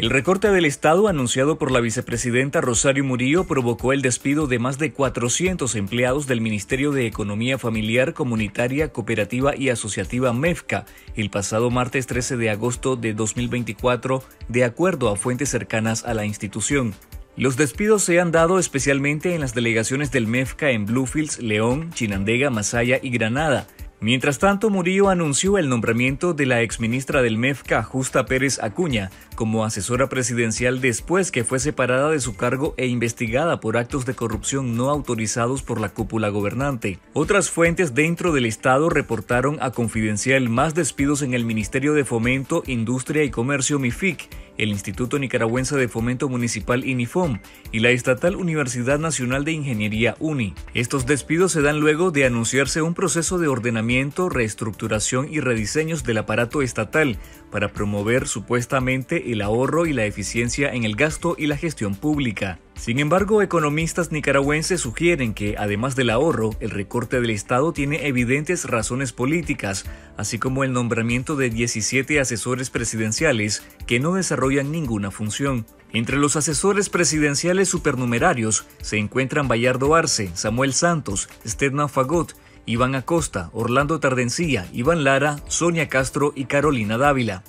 El recorte del Estado anunciado por la vicepresidenta Rosario Murillo provocó el despido de más de 400 empleados del Ministerio de Economía Familiar, Comunitaria, Cooperativa y Asociativa MEFCA el pasado martes 13 de agosto de 2024, de acuerdo a fuentes cercanas a la institución. Los despidos se han dado especialmente en las delegaciones del MEFCA en Bluefields, León, Chinandega, Masaya y Granada, Mientras tanto, Murillo anunció el nombramiento de la exministra del MEFCA, Justa Pérez Acuña, como asesora presidencial después que fue separada de su cargo e investigada por actos de corrupción no autorizados por la cúpula gobernante. Otras fuentes dentro del Estado reportaron a Confidencial más despidos en el Ministerio de Fomento, Industria y Comercio MIFIC, el Instituto Nicaragüense de Fomento Municipal INIFOM y la Estatal Universidad Nacional de Ingeniería UNI. Estos despidos se dan luego de anunciarse un proceso de ordenamiento, reestructuración y rediseños del aparato estatal para promover supuestamente el ahorro y la eficiencia en el gasto y la gestión pública. Sin embargo, economistas nicaragüenses sugieren que, además del ahorro, el recorte del Estado tiene evidentes razones políticas, así como el nombramiento de 17 asesores presidenciales que no desarrollan ninguna función. Entre los asesores presidenciales supernumerarios se encuentran Bayardo Arce, Samuel Santos, Stedman Fagot, Iván Acosta, Orlando Tardencilla, Iván Lara, Sonia Castro y Carolina Dávila.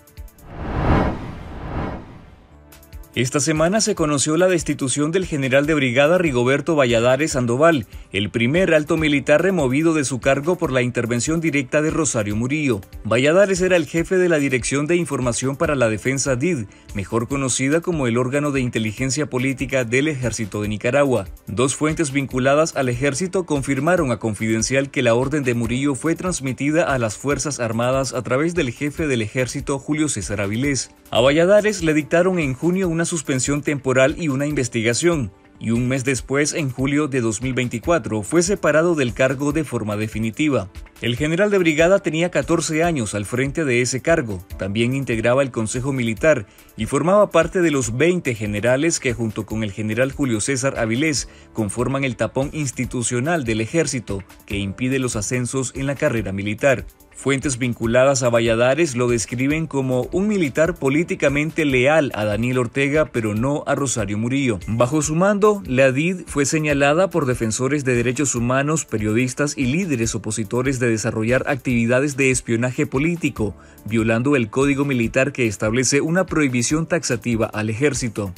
Esta semana se conoció la destitución del general de brigada Rigoberto Valladares Sandoval, el primer alto militar removido de su cargo por la intervención directa de Rosario Murillo. Valladares era el jefe de la Dirección de Información para la Defensa DID, mejor conocida como el órgano de inteligencia política del Ejército de Nicaragua. Dos fuentes vinculadas al ejército confirmaron a Confidencial que la orden de Murillo fue transmitida a las Fuerzas Armadas a través del jefe del ejército Julio César Avilés. A Valladares le dictaron en junio una suspensión temporal y una investigación, y un mes después, en julio de 2024, fue separado del cargo de forma definitiva. El general de brigada tenía 14 años al frente de ese cargo, también integraba el Consejo Militar y formaba parte de los 20 generales que junto con el general Julio César Avilés conforman el tapón institucional del ejército que impide los ascensos en la carrera militar. Fuentes vinculadas a Valladares lo describen como un militar políticamente leal a Daniel Ortega, pero no a Rosario Murillo. Bajo su mando, la DID fue señalada por defensores de derechos humanos, periodistas y líderes opositores de desarrollar actividades de espionaje político, violando el código militar que establece una prohibición taxativa al ejército.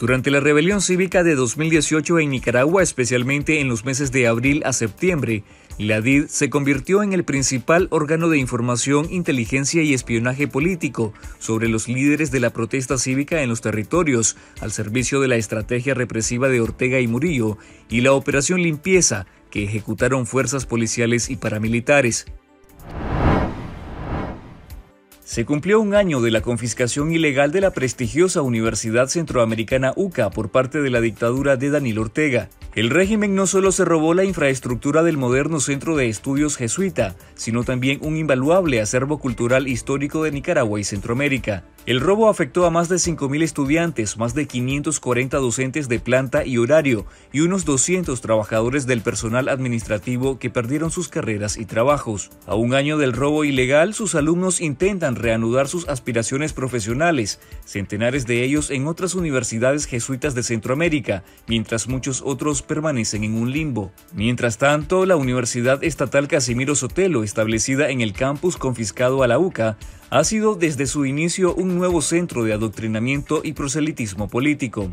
Durante la rebelión cívica de 2018 en Nicaragua, especialmente en los meses de abril a septiembre, la DID se convirtió en el principal órgano de información, inteligencia y espionaje político sobre los líderes de la protesta cívica en los territorios, al servicio de la estrategia represiva de Ortega y Murillo y la Operación Limpieza, que ejecutaron fuerzas policiales y paramilitares. Se cumplió un año de la confiscación ilegal de la prestigiosa Universidad Centroamericana UCA por parte de la dictadura de Daniel Ortega. El régimen no solo se robó la infraestructura del moderno centro de estudios jesuita, sino también un invaluable acervo cultural histórico de Nicaragua y Centroamérica. El robo afectó a más de 5.000 estudiantes, más de 540 docentes de planta y horario y unos 200 trabajadores del personal administrativo que perdieron sus carreras y trabajos. A un año del robo ilegal, sus alumnos intentan reanudar sus aspiraciones profesionales, centenares de ellos en otras universidades jesuitas de Centroamérica, mientras muchos otros permanecen en un limbo. Mientras tanto, la Universidad Estatal Casimiro Sotelo, establecida en el campus confiscado a la UCA, ha sido desde su inicio un nuevo centro de adoctrinamiento y proselitismo político.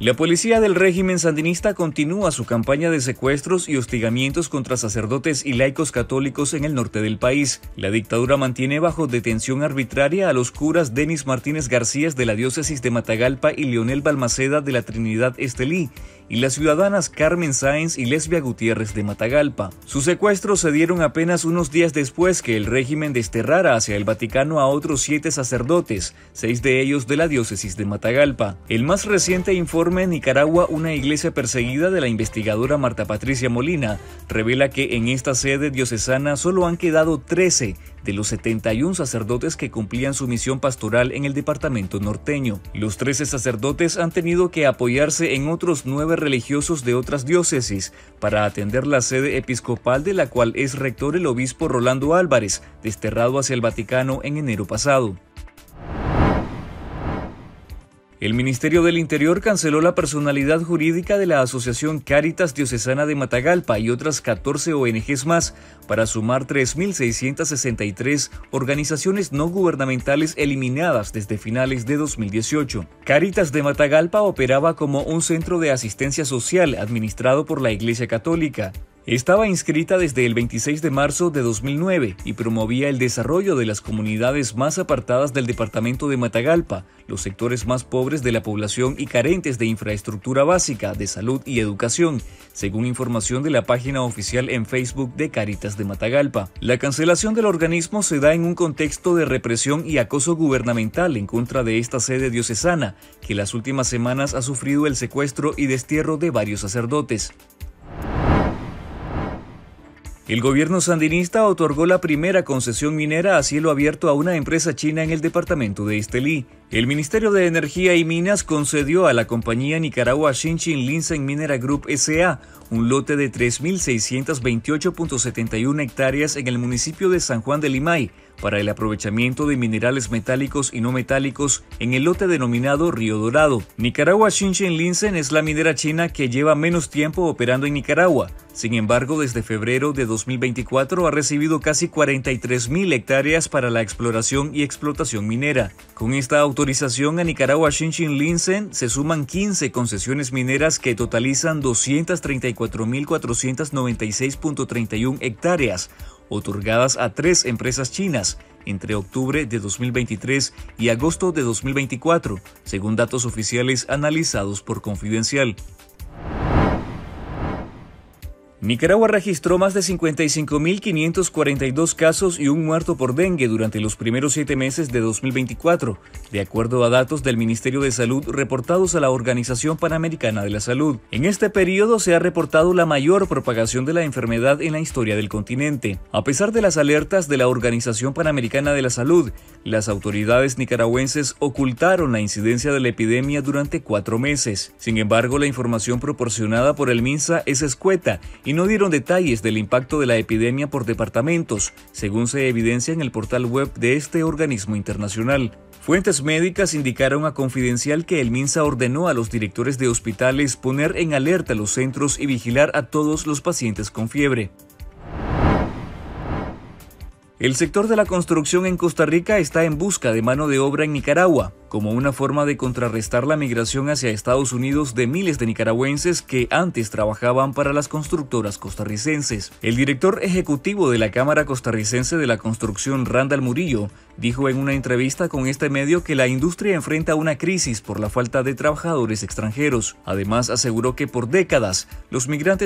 La policía del régimen sandinista continúa su campaña de secuestros y hostigamientos contra sacerdotes y laicos católicos en el norte del país. La dictadura mantiene bajo detención arbitraria a los curas Denis Martínez García de la diócesis de Matagalpa y Leonel Balmaceda de la Trinidad Estelí y las ciudadanas Carmen Sáenz y Lesbia Gutiérrez de Matagalpa. Sus secuestros se dieron apenas unos días después que el régimen desterrara hacia el Vaticano a otros siete sacerdotes, seis de ellos de la diócesis de Matagalpa. El más reciente informe en Nicaragua, una iglesia perseguida de la investigadora Marta Patricia Molina, revela que en esta sede diocesana solo han quedado 13 de los 71 sacerdotes que cumplían su misión pastoral en el departamento norteño. Los 13 sacerdotes han tenido que apoyarse en otros nueve religiosos de otras diócesis para atender la sede episcopal de la cual es rector el obispo Rolando Álvarez, desterrado hacia el Vaticano en enero pasado. El Ministerio del Interior canceló la personalidad jurídica de la Asociación Cáritas Diocesana de Matagalpa y otras 14 ONGs más para sumar 3.663 organizaciones no gubernamentales eliminadas desde finales de 2018. Cáritas de Matagalpa operaba como un centro de asistencia social administrado por la Iglesia Católica. Estaba inscrita desde el 26 de marzo de 2009 y promovía el desarrollo de las comunidades más apartadas del departamento de Matagalpa, los sectores más pobres de la población y carentes de infraestructura básica, de salud y educación, según información de la página oficial en Facebook de Caritas de Matagalpa. La cancelación del organismo se da en un contexto de represión y acoso gubernamental en contra de esta sede diocesana, que las últimas semanas ha sufrido el secuestro y destierro de varios sacerdotes. El gobierno sandinista otorgó la primera concesión minera a cielo abierto a una empresa china en el departamento de Estelí. El Ministerio de Energía y Minas concedió a la compañía Nicaragua Shinchin Linsen Minera Group SA un lote de 3.628.71 hectáreas en el municipio de San Juan de Limay para el aprovechamiento de minerales metálicos y no metálicos en el lote denominado Río Dorado. Nicaragua Shinchin Linsen es la minera china que lleva menos tiempo operando en Nicaragua. Sin embargo, desde febrero de 2024 ha recibido casi 43.000 hectáreas para la exploración y explotación minera. Con esta autorización a Nicaragua Shinchin Linsen se suman 15 concesiones mineras que totalizan 234.496.31 hectáreas, otorgadas a tres empresas chinas entre octubre de 2023 y agosto de 2024, según datos oficiales analizados por Confidencial. Nicaragua registró más de 55.542 casos y un muerto por dengue durante los primeros siete meses de 2024, de acuerdo a datos del Ministerio de Salud reportados a la Organización Panamericana de la Salud. En este periodo se ha reportado la mayor propagación de la enfermedad en la historia del continente. A pesar de las alertas de la Organización Panamericana de la Salud, las autoridades nicaragüenses ocultaron la incidencia de la epidemia durante cuatro meses. Sin embargo, la información proporcionada por el MINSA es escueta no dieron detalles del impacto de la epidemia por departamentos, según se evidencia en el portal web de este organismo internacional. Fuentes médicas indicaron a Confidencial que el MINSA ordenó a los directores de hospitales poner en alerta los centros y vigilar a todos los pacientes con fiebre. El sector de la construcción en Costa Rica está en busca de mano de obra en Nicaragua como una forma de contrarrestar la migración hacia Estados Unidos de miles de nicaragüenses que antes trabajaban para las constructoras costarricenses. El director ejecutivo de la Cámara Costarricense de la Construcción, Randall Murillo, dijo en una entrevista con este medio que la industria enfrenta una crisis por la falta de trabajadores extranjeros. Además, aseguró que por décadas los migrantes